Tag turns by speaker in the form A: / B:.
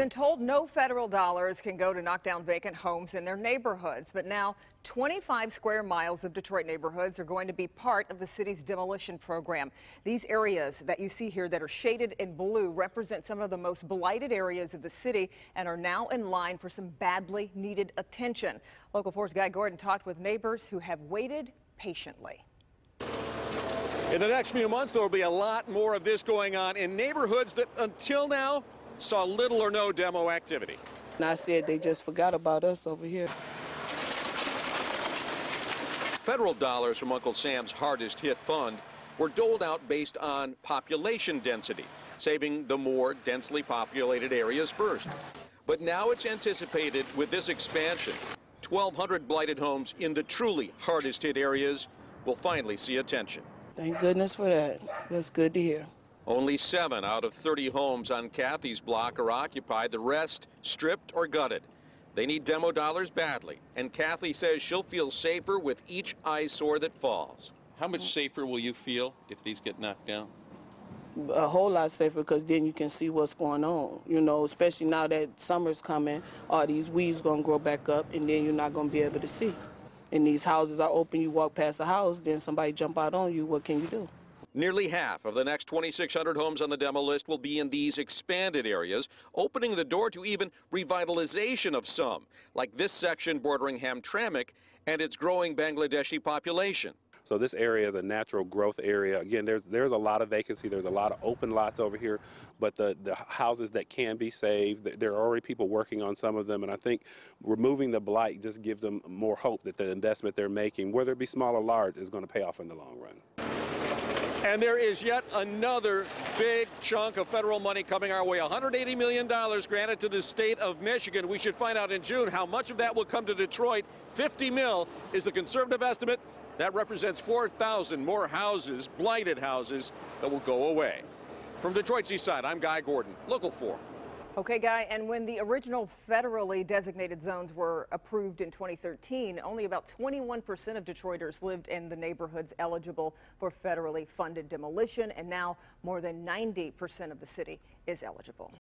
A: Been told no federal dollars can go to knock down vacant homes in their neighborhoods, but now 25 square miles of Detroit neighborhoods are going to be part of the city's demolition program. These areas that you see here that are shaded in blue represent some of the most blighted areas of the city and are now in line for some badly needed attention. Local 4's Guy Gordon talked with neighbors who have waited patiently.
B: In the next few months, there will be a lot more of this going on in neighborhoods that until now saw little or no demo activity.
C: And I said they just forgot about us over here.
B: Federal dollars from Uncle Sam's hardest hit fund were doled out based on population density, saving the more densely populated areas first. But now it's anticipated with this expansion, 1,200 blighted homes in the truly hardest hit areas will finally see attention.
C: Thank goodness for that. That's good to hear.
B: Only seven out of 30 homes on Kathy's block are occupied, the rest stripped or gutted. They need demo dollars badly, and Kathy says she'll feel safer with each eyesore that falls. How much safer will you feel if these get knocked down?
C: A whole lot safer because then you can see what's going on. You know, especially now that summer's coming, all these weeds gonna grow back up, and then you're not gonna be able to see. And these houses are open. You walk past a house, then somebody jump out on you. What can you do?
B: Nearly half of the next 2,600 homes on the demo list will be in these expanded areas, opening the door to even revitalization of some, like this section bordering Hamtramck and its growing Bangladeshi population.
D: So this area a natural growth area. Again, there's there's a lot of vacancy. There's a lot of open lots over here, but the the houses that can be saved, there are already people working on some of them, and I think removing the blight just gives them more hope that the investment they're making, whether it be small or large, is going to pay off in the long run.
B: And there is yet another big chunk of federal money coming our way. $180 million granted to the state of Michigan. We should find out in June how much of that will come to Detroit. 50 mil is the conservative estimate. That represents 4,000 more houses, blighted houses, that will go away. From Detroit's east side, I'm Guy Gordon, Local 4.
A: Okay, Guy, and when the original federally designated zones were approved in 2013, only about 21% of Detroiters lived in the neighborhoods eligible for federally funded demolition, and now more than 90% of the city is eligible.